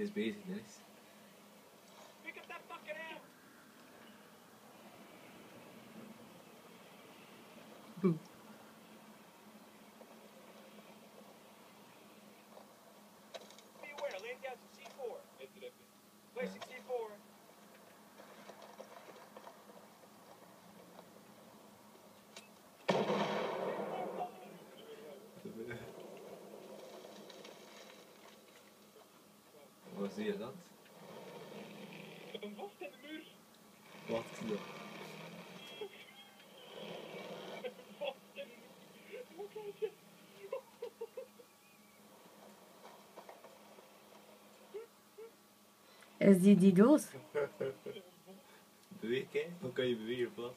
is bezig, Dennis. Pick up that fucking amp! Beware, laying down some C4. Placing C4. Wat zie je dat? Een wacht in de muur. Wat zie je? Een in de muur. Is die die doos? Beweeg, hè? Dan kan je bewegen, plat.